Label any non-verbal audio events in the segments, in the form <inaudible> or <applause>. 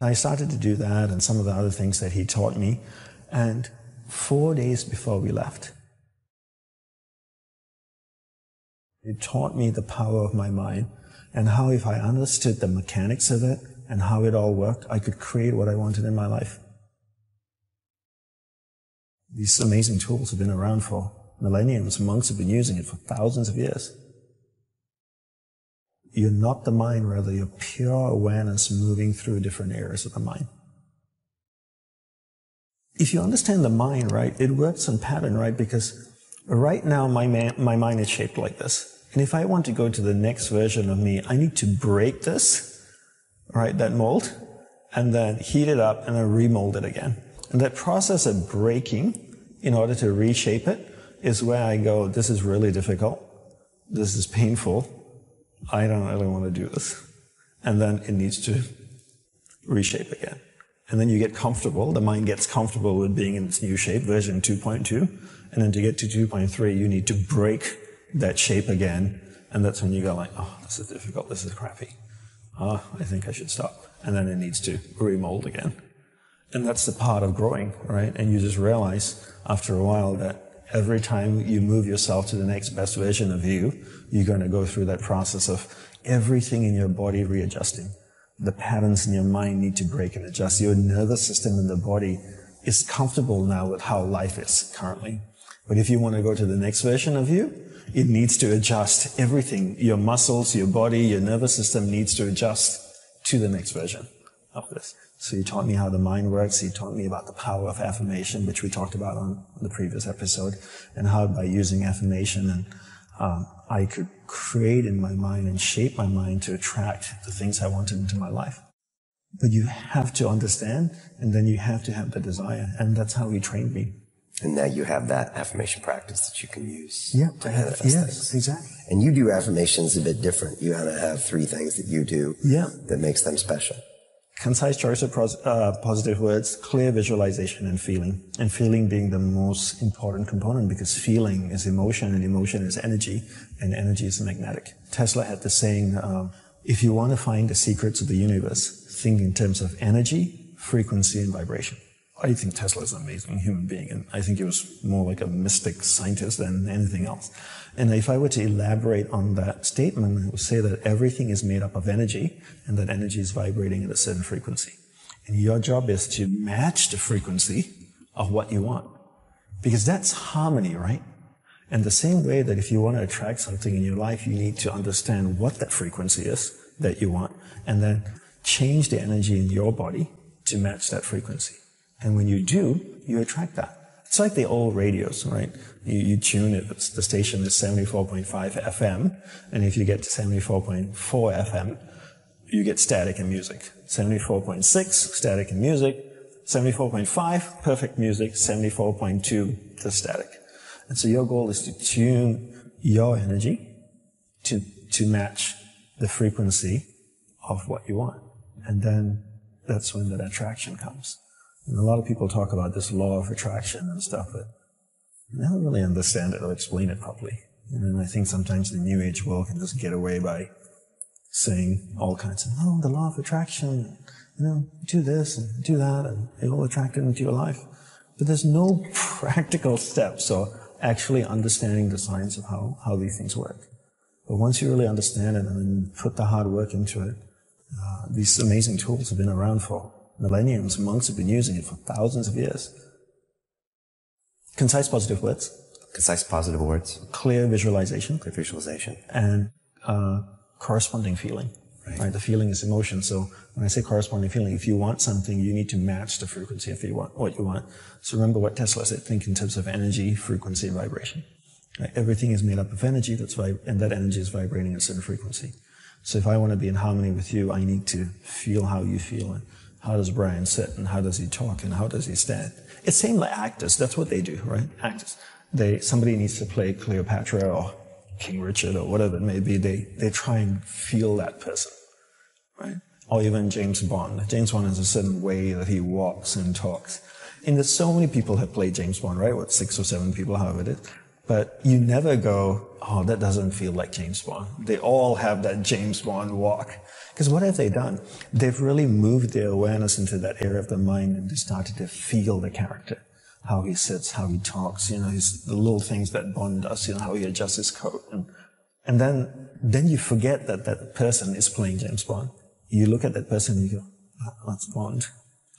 I started to do that and some of the other things that he taught me. And four days before we left, it taught me the power of my mind and how if I understood the mechanics of it and how it all worked, I could create what I wanted in my life. These amazing tools have been around for millenniums. Monks have been using it for thousands of years. You're not the mind, rather, you're pure awareness moving through different areas of the mind. If you understand the mind, right, it works on pattern, right? Because right now my, man, my mind is shaped like this. And if I want to go to the next version of me, I need to break this, right, that mold, and then heat it up and then remold it again. And that process of breaking in order to reshape it is where I go, this is really difficult. This is painful. I don't really want to do this. And then it needs to reshape again. And then you get comfortable. The mind gets comfortable with being in its new shape, version 2.2. And then to get to 2.3, you need to break that shape again. And that's when you go like, oh, this is difficult. This is crappy. Oh, I think I should stop. And then it needs to remold again. And that's the part of growing, right? And you just realize after a while that every time you move yourself to the next best version of you, you're going to go through that process of everything in your body readjusting. The patterns in your mind need to break and adjust. Your nervous system in the body is comfortable now with how life is currently. But if you want to go to the next version of you, it needs to adjust everything. Your muscles, your body, your nervous system needs to adjust to the next version of this. So he taught me how the mind works. He taught me about the power of affirmation, which we talked about on the previous episode, and how by using affirmation and um, I could create in my mind and shape my mind to attract the things I wanted into my life. But you have to understand, and then you have to have the desire, and that's how he trained me. And now you have that affirmation practice that you can use yeah, to manifest yes, things. exactly. And you do affirmations a bit different. You kind of have three things that you do yeah. that makes them special concise choice of pros- uh, positive words, clear visualization, and feeling. And feeling being the most important component because feeling is emotion, and emotion is energy, and energy is magnetic. Tesla had the saying, um, if you want to find the secrets of the universe, think in terms of energy, frequency, and vibration. I think Tesla is an amazing human being, and I think he was more like a mystic scientist than anything else. And if I were to elaborate on that statement, I would say that everything is made up of energy, and that energy is vibrating at a certain frequency. And your job is to match the frequency of what you want. Because that's harmony, right? And the same way that if you want to attract something in your life, you need to understand what that frequency is that you want, and then change the energy in your body to match that frequency. And when you do, you attract that. It's like the old radios, right? You, you tune it. The station is 74.5 FM. And if you get to 74.4 FM, you get static and music. 74.6, static and music. 74.5, perfect music. 74.2, the static. And so your goal is to tune your energy to, to match the frequency of what you want. And then that's when that attraction comes. And a lot of people talk about this law of attraction and stuff, but I never really understand it or explain it properly. And I think sometimes the New Age world can just get away by saying all kinds of, oh, the law of attraction, you know, do this and do that, and it will attract it into your life. But there's no <laughs> practical steps or actually understanding the science of how, how these things work. But once you really understand it and put the hard work into it, uh, these amazing tools have been around for millenniums. Monks have been using it for thousands of years. Concise positive words. Concise positive words. Clear visualization. Clear visualization. And uh, corresponding feeling. Right. right. The feeling is emotion. So when I say corresponding feeling, if you want something, you need to match the frequency if you want what you want. So remember what Tesla said. Think in terms of energy, frequency, and vibration. Right? Everything is made up of energy. That's vib- and that energy is vibrating at a certain frequency. So if I want to be in harmony with you, I need to feel how you feel and how does Brian sit and how does he talk and how does he stand? It's same like actors. That's what they do, right? Actors. They, somebody needs to play Cleopatra or King Richard or whatever it may be. They, they try and feel that person, right? Or even James Bond. James Bond has a certain way that he walks and talks. And there's so many people have played James Bond, right? What, six or seven people, however it is. But you never go, oh, that doesn't feel like James Bond. They all have that James Bond walk. Because what have they done? They've really moved their awareness into that area of the mind and they started to feel the character. How he sits, how he talks, you know, his, the little things that Bond does, you know, how he adjusts his coat. And, and then, then you forget that that person is playing James Bond. You look at that person and you go, that's Bond.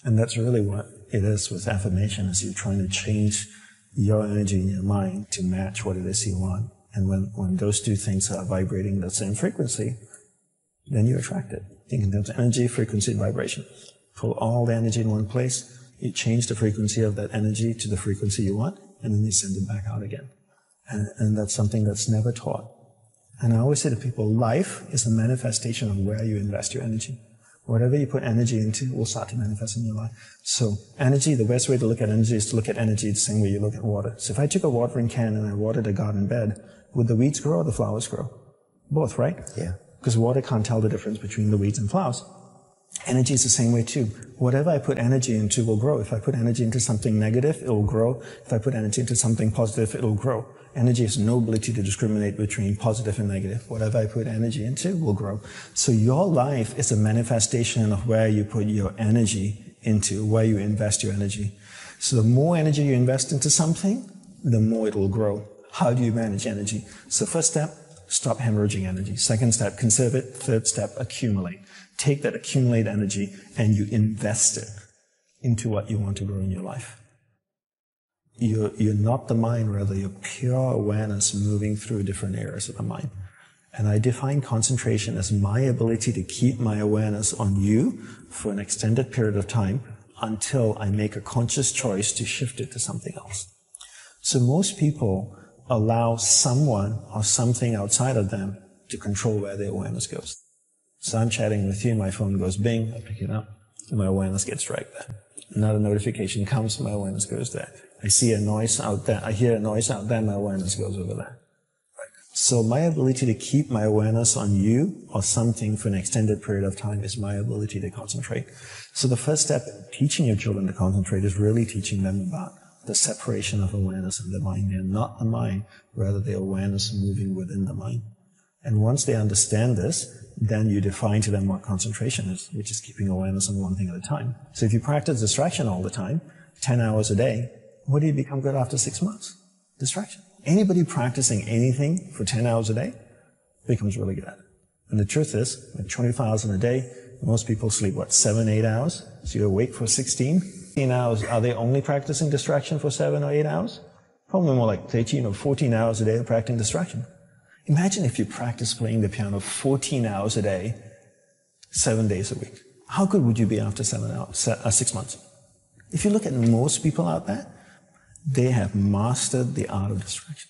And that's really what it is with affirmation, is you're trying to change your energy in your mind to match what it is you want. And when, when those two things are vibrating the same frequency, then you attract it. Think in terms of energy, frequency, and vibration. Pull all the energy in one place, you change the frequency of that energy to the frequency you want, and then you send it back out again. And, and that's something that's never taught. And I always say to people, life is a manifestation of where you invest your energy. Whatever you put energy into will start to manifest in your life. So energy, the best way to look at energy is to look at energy the same way you look at water. So if I took a watering can and I watered a garden bed, would the weeds grow or the flowers grow? Both, right? Yeah. Because water can't tell the difference between the weeds and flowers. Energy is the same way too. Whatever I put energy into will grow. If I put energy into something negative, it will grow. If I put energy into something positive, it will grow. Energy has no ability to discriminate between positive and negative. Whatever I put energy into will grow. So your life is a manifestation of where you put your energy into, where you invest your energy. So the more energy you invest into something, the more it will grow. How do you manage energy? So first step, stop hemorrhaging energy. Second step, conserve it. Third step, accumulate. Take that accumulated energy and you invest it into what you want to grow in your life you're, you're not the mind, rather, you're pure awareness moving through different areas of the mind. And I define concentration as my ability to keep my awareness on you for an extended period of time until I make a conscious choice to shift it to something else. So most people allow someone or something outside of them to control where their awareness goes. So I'm chatting with you, my phone goes bing, I pick it up, my awareness gets right there. Another notification comes, my awareness goes there. I see a noise out there, I hear a noise out there, my awareness goes over there. So my ability to keep my awareness on you or something for an extended period of time is my ability to concentrate. So the first step in teaching your children to concentrate is really teaching them about the separation of awareness and the mind. They're not the mind, rather the awareness moving within the mind. And once they understand this, then you define to them what concentration is, which is keeping awareness on one thing at a time. So if you practice distraction all the time, 10 hours a day, what do you become good after six months? Distraction. Anybody practicing anything for 10 hours a day becomes really good at it. And the truth is, at 25 hours in a day, most people sleep, what, seven, eight hours? So you're awake for 16? 16 hours. Are they only practicing distraction for seven or eight hours? Probably more like 13 or 14 hours a day of practicing distraction. Imagine if you practice playing the piano 14 hours a day, seven days a week. How good would you be after seven hours, uh, six months? If you look at most people out there, they have mastered the art of distraction.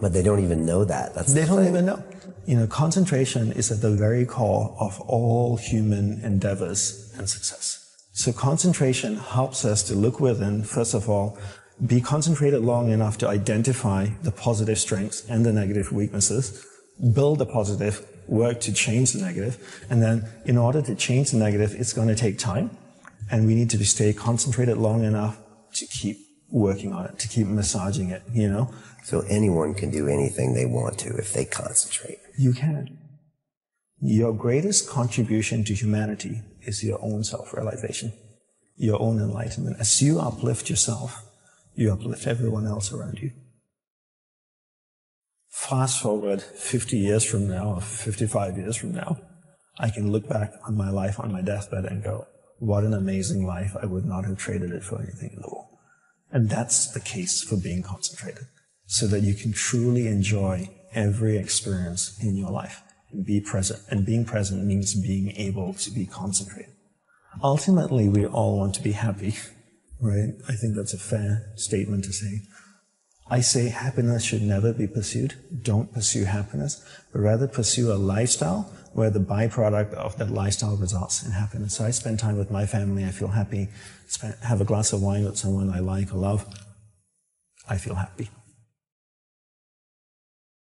But they don't even know that. That's they the don't thing. even know. You know, concentration is at the very core of all human endeavors and success. So concentration helps us to look within, first of all, be concentrated long enough to identify the positive strengths and the negative weaknesses, build the positive, work to change the negative, and then in order to change the negative, it's going to take time, and we need to stay concentrated long enough to keep working on it, to keep massaging it, you know? So anyone can do anything they want to if they concentrate. You can. Your greatest contribution to humanity is your own self-realization, your own enlightenment. As you uplift yourself, you uplift everyone else around you. Fast forward 50 years from now, or 55 years from now, I can look back on my life on my deathbed and go, what an amazing life. I would not have traded it for anything in the world. And that's the case for being concentrated so that you can truly enjoy every experience in your life be present. And being present means being able to be concentrated. Ultimately, we all want to be happy, right? I think that's a fair statement to say. I say happiness should never be pursued. Don't pursue happiness, but rather pursue a lifestyle where the byproduct of that lifestyle results in happiness. So I spend time with my family, I feel happy. Spend, have a glass of wine with someone I like or love, I feel happy.